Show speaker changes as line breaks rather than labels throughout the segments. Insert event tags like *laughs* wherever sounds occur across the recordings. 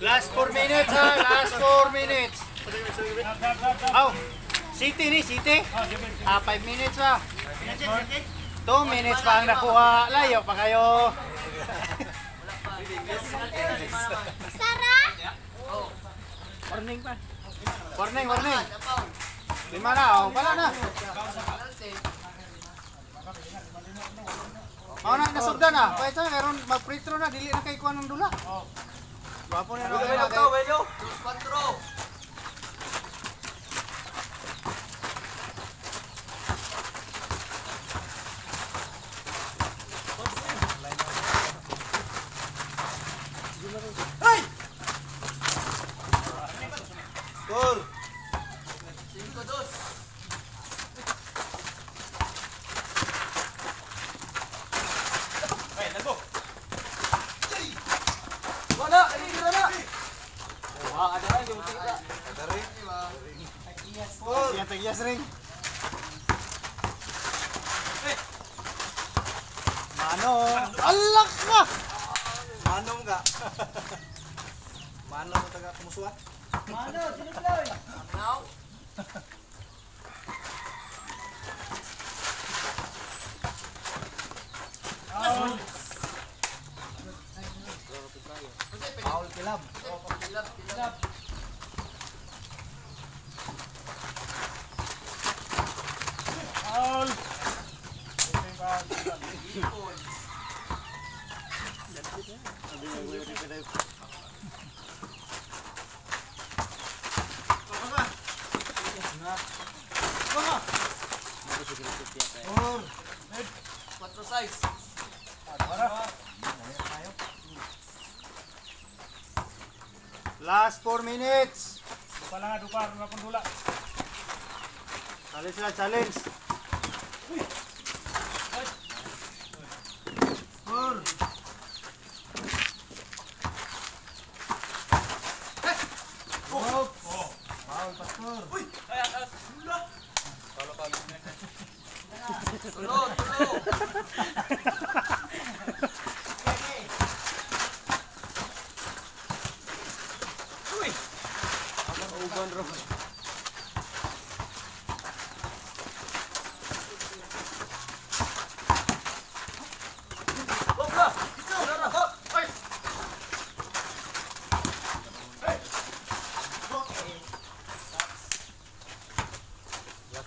Last 4 minutes ha, last 4 minutes. Oh, City ni, City. Ah, 5 minutes ha. 2 minutes pa ang nakuha. Layo pa kayo.
Sara?
Warning pa. Warning, warning. Lima na, oh. Wala na. Mao na nasugda na. Ah. Pa ito meron mag free throw na dili na kay kuan ng dula. Oh. Wapo na ano na. Welyo,
welyo.
2-4. 哈 *laughs* 哈 Last 4 minutes.
Dupa lang dupa, na pun dula. Challenge lah,
challenge. Four. Hey.
Oh. Oh.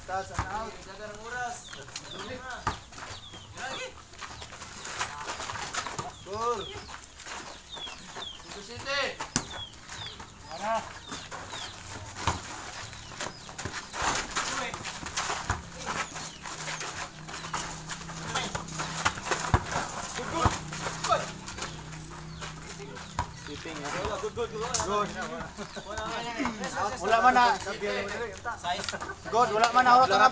Tas, and out
jaga nguras. Lagi.
Gol itu sini mana?
Ara.
Wala man na. God, wala man na hurot na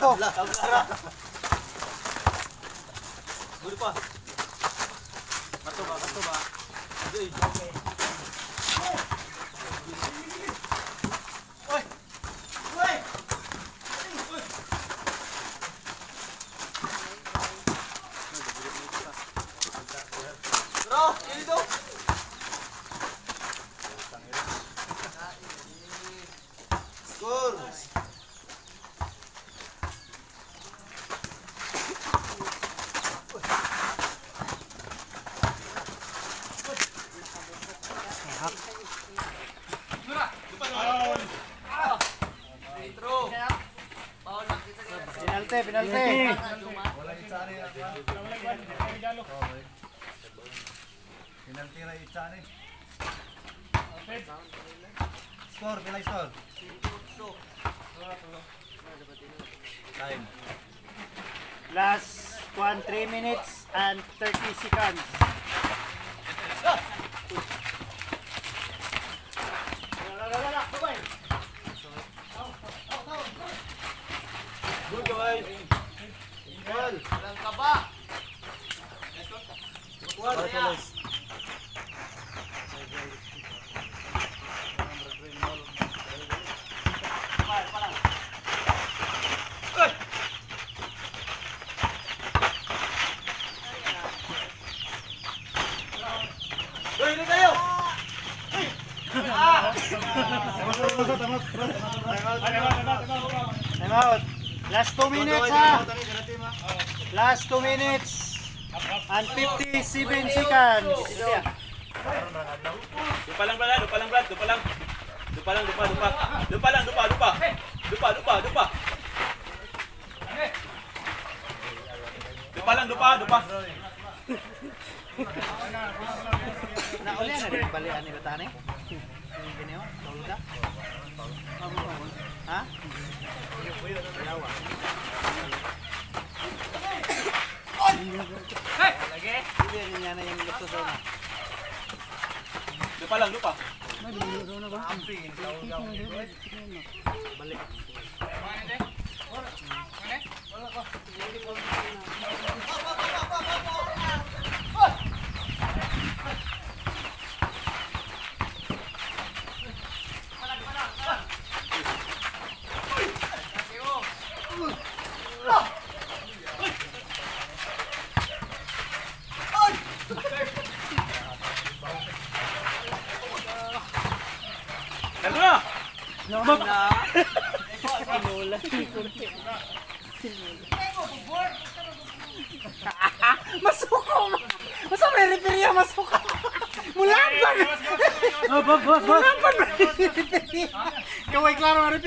Penalty, penalty.
Penalty ra itsa ni. Score, bilay score. Time.
Last 1, 3 minutes and 30 seconds. Out. Last 2 minutes ha. Last 2 minutes. And 57 seconds.
Dupa lang Brad, dupa lang Brad, dupa lang. Dupa lang, dupa, dupa. Dupa lang, dupa, dupa. Dupa, dupa, dupa. Dupa lang, dupa, dupa.
Nauli na rin balian ni Batane. Gini tulog ka. Ha? Dalawa. Lagi. Hindi niya na yung gusto sa una.
Dupa lang, dupa.
Balik.
Ganto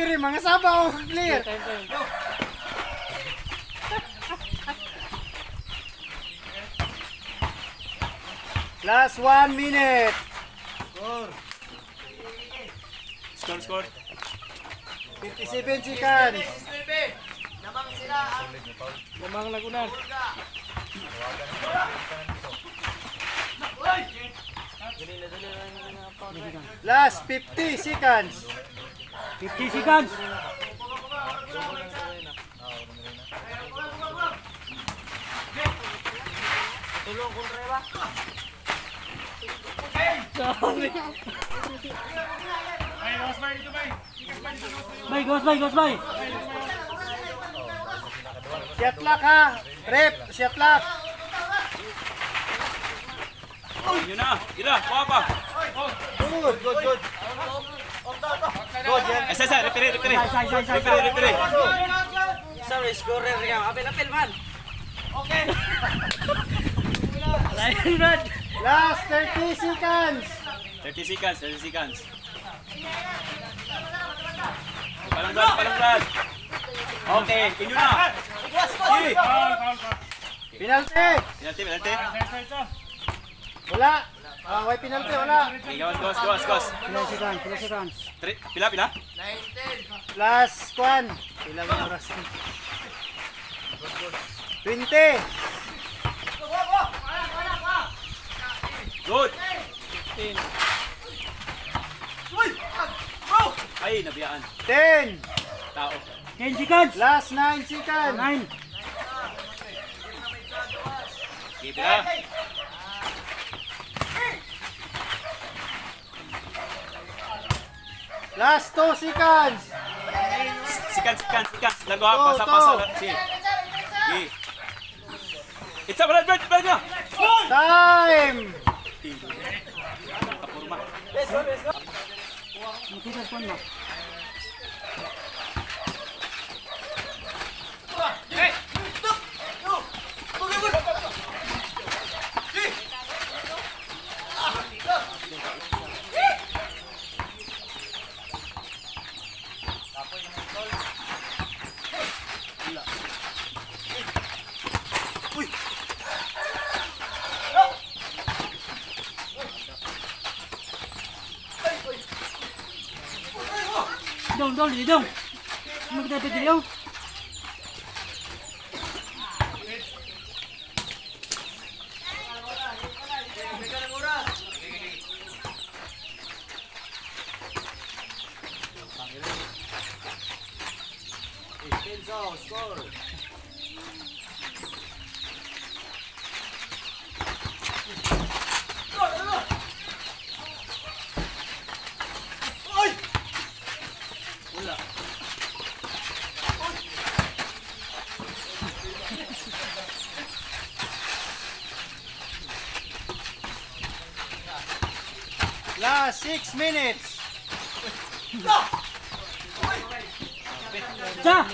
Libre, mga sabaw, player. Time, Last one minute.
Score. Score, score.
57 seconds.
Namang sila ang... Namang lagunan.
Last 50 seconds.
50 seconds. Bay, gos bay, gos bay.
Shot lock ha! Rep, shot lock!
Yun na. Ira, kuha pa.
Good, good, good! Oh,
eh,
saya, repere, repere.
Repere, repere.
Sorry, scorer ka. Apel, apel
Lain man.
Last 30 seconds.
30 seconds, 30 seconds. Palang brad, palang brad. Okay, inyo na.
Penalty.
Penalty, penalty.
Wala. Ah, may penalty, wala!
Gawas, gawas, gawas, gawas.
Pila seconds, pila seconds.
Tri- Pila, pila?
Last one! Ilang oras? 20!
Good. Ay, nabiyaan.
10!
Tao.
10 seconds.
Last 9 seconds!
9.
Okay, pila.
Last two seconds.
Seconds, seconds, seconds.
Lagu
apa? Pasal,
pasal.
Si. It's up, balik, let's go.
Time.
go.
Let's go, let's go. Mungkin dulu dong.
Mau kita
pergi dulu. Go, score! six minutes. Ah! Da!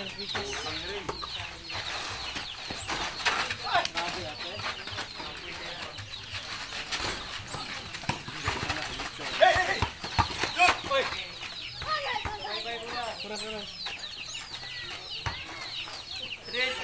Tres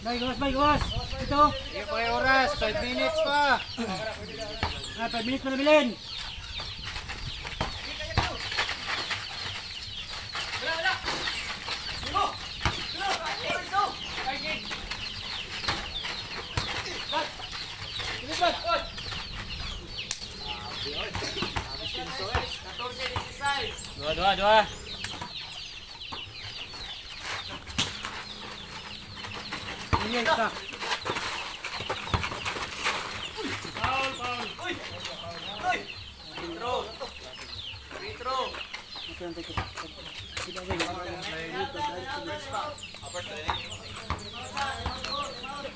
Bay, gos, bay, gos. Ito.
Sige pa kayo oras, 5 minutes pa.
Ah, 5 minutes pa na bilhin.
Dua, dua, dua.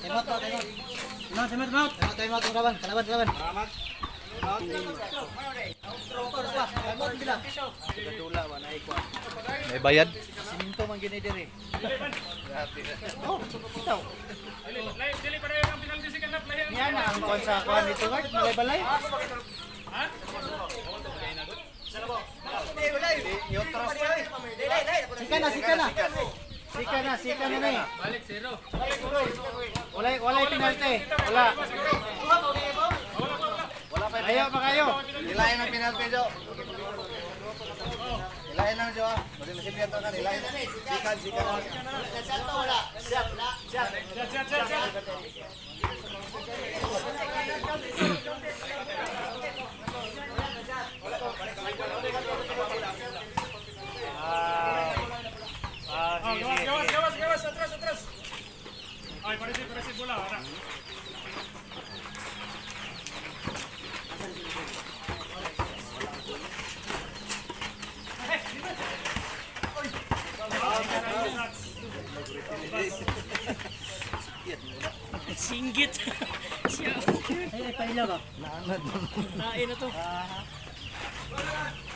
Timot. Timot,
timot, timot. Timot,
timot, kalaban, kalaban, kalaban.
May bayad?
Siminto man gini diri. Oh, ito. Yan na ang kuwan sa kuwan dito, guard. Malay-balay. Sika na, sika na. Sika na, sika na na eh. Balik, zero. Wala, wala yung penalty. Wala. Wala pa kayo.
Nilayan ang penalty, Jo. Nilayan lang, Jo. Pwede masimpiyan to ka, nilayan. Sikan, sikan.
Ah,
Ay, parece, parece bola, ahora.
Singgit. Siya.
Ay, ay, pailaw ba?
Nain na to.
Paul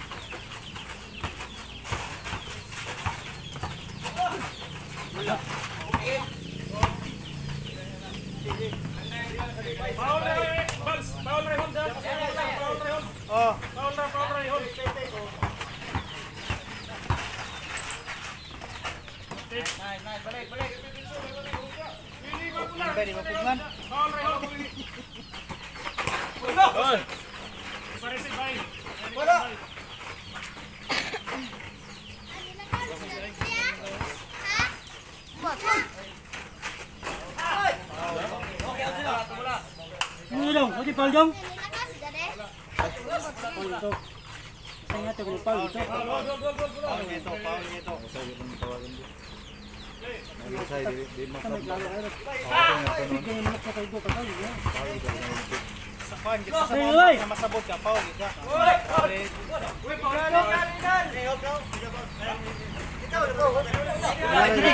Paul
ngeto,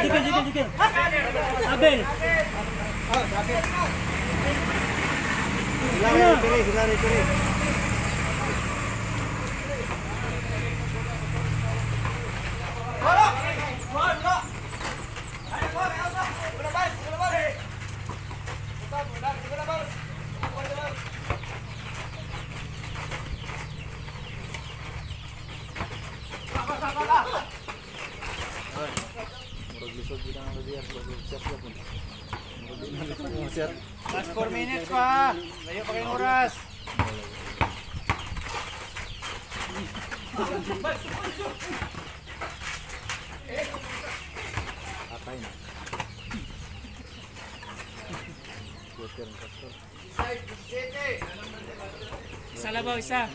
kita sa Last 4 minutes pa. Layo pa kayong oras.
Isa labaw, isa.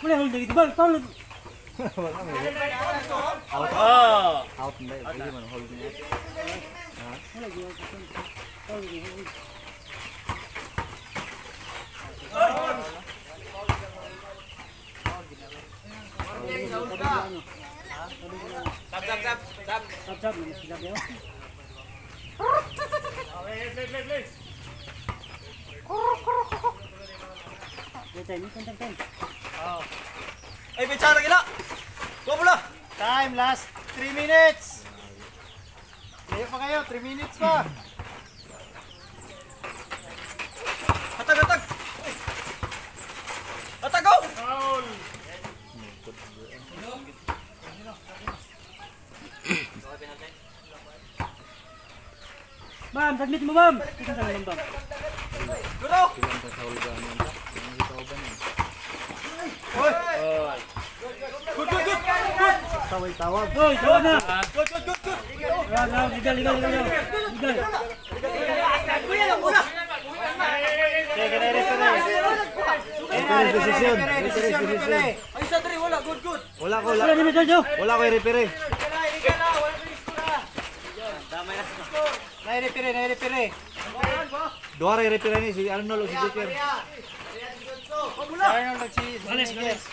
Boleh hol dari tebal, tol.
Out.
Ah. Out enggak, bagaimana
holnya? Hah? Na sila kayo. Wait, time, time, time.
Ay, bicara gila. Go pula.
Time, last 3 minutes. Layo pa kayo, 3 minutes pa.
Bam, submit mo bam. Ikaw sa bam bam.
Go, go. Good, good, good. Good.
Tawag, tawag.
Hoy, tawag na.
Good, good, good, good.
Legal, legal, legal. Legal.
Sige, ready, ready. Ready,
Decision,
ready,
decision,
ready,
decision.
ready.
Ay, isa diri, wala. Good, good.
Wala ko,
Wala
wala.
ni medyo.
Wala ko referee. Dua hari repirani sih,
alun nol sih jekir. Nol sih.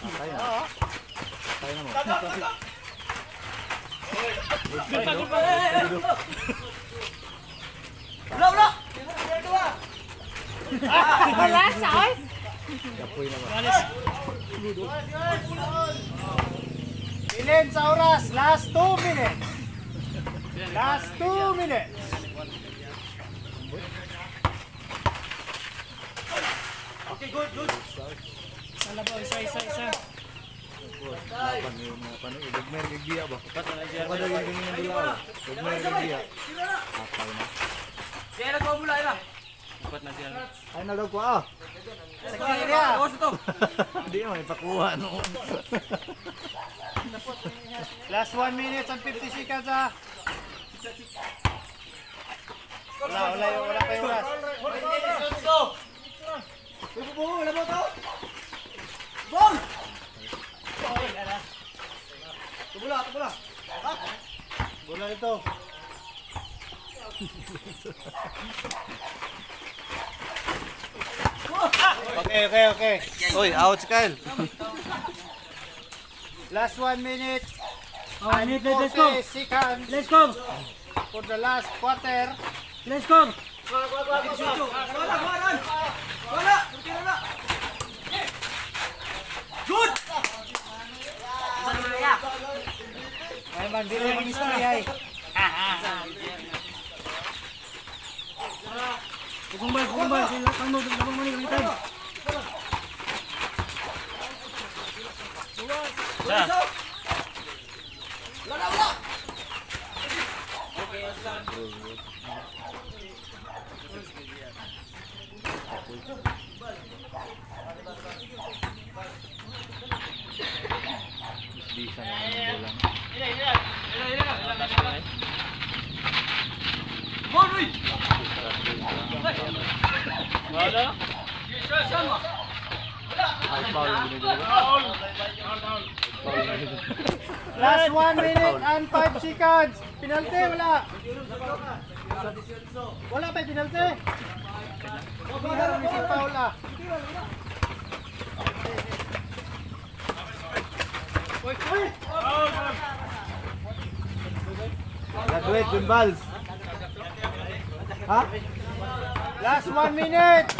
Patay na. Patay na mo.
Wala, wala.
Wala, saan?
Kapoy na mo.
Ilin sa oras, last 2 minutes. Last 2 minutes.
Okay, good, good.
Isa labaw, isa, isa, isa.
Laban yung mga paano. Dugmer yung biya ba? Kada yung ganyan dulaw. Dugmer yung biya. Patay na.
Kaya nagbawa mula, ina.
Ay na daw ko ah. Hindi mo ipakuha no.
Last 1 minute and 50 seconds ah. Wala, wala, wala pa yung oras.
Wala mo to? Bong! Tubula, tubula.
Bola ito. Okay, okay, okay.
Oy, out si Kyle.
Last 1 minute
Oh,
and
minute, let's go.
40 seconds
Let's go.
for the last quarter.
Let's go.
Wala, wala. Wala, Bandil yung mystery
ay.
Kumbay, kumbay, sila kang nudog na kumani ng
itay. Sa. Wala wala.
Bisa naman lang. Ila, ila.
Last 1 minute and 5 seconds. Penalty, wala. Wala pa penalty. Meron isang foul ah.
Graduate, Jun Vals. Ha?
Last 1 minute.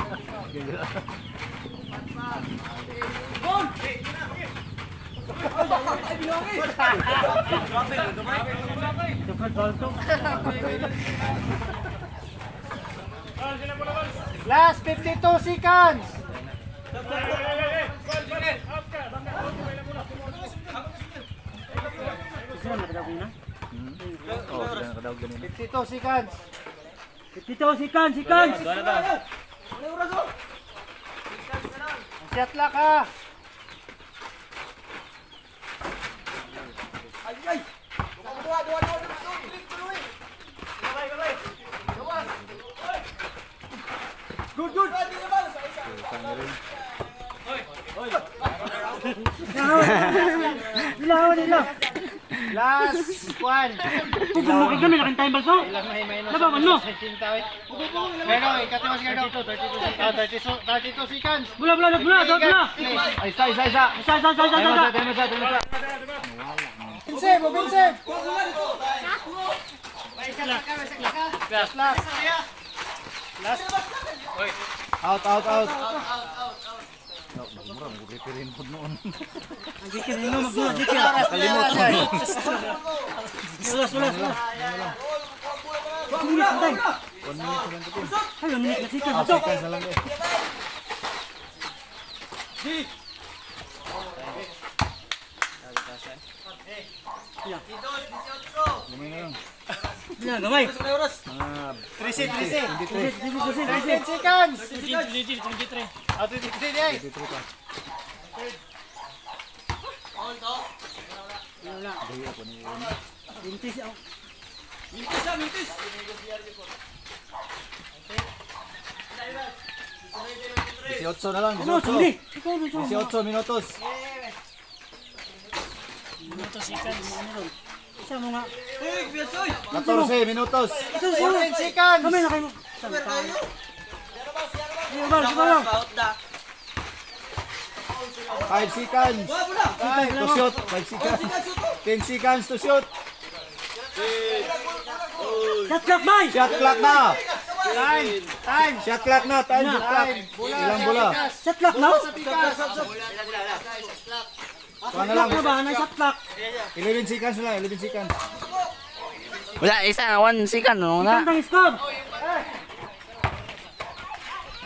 Last 52 seconds.
Oh, sila nakadaog ganun.
52 seconds.
Dito, sikan, sikan!
Shot lock ah.
Sana rin.
Ilawan nila!
Last one.
Pupuno ka kami, laking tayong balso. Labawan mo.
Pero,
Bula, bula, bula, bula.
Isa, isa, isa.
Isa, isa, isa, isa. Tema
sa, tema sa. Pinse, mo
pinse. Last, last. Last.
Out, out, out. Out, out, out. Mura, mag-referin po noon.
Mag-referin noon, mag-referin.
Kalimot po
noon. Ulas, ulas, ulas. Dua menit, santai. Ayo,
menit
ketiga,
masuk. Di. Ya. Ya, gamay.
Trisi, trisi.
Trisi,
trisi, seconds.
23,
23. Ah, 23 dia.
23 pa.
Hold
on. Wala. Wala. Wala.
Bintis ako.
18 na lang,
Ano, suli!
18.
Ikaw, ito, ito.
18 minutos.
Isa mo nga.
14 minutos.
Ito, ito!
14 seconds.
Kamay na kayo! Saan tayo? Sige, bal, sige, bal!
5 seconds. To shoot. 5 seconds. 10 seconds to shoot.
Shot clock, bay!
Shot clock na.
Time. Time.
Shot clock na. Time shot clock. Ilang bola?
Shot clock, no?
Kuha na
Clock
lang.
na ba? Ano shot clock?
11 seconds na lang. 11 seconds.
Wala, isa, one second, no na.
Kantang score!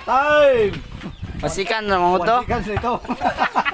Time!
Masikan na mo to.
1 seconds na ito. *laughs*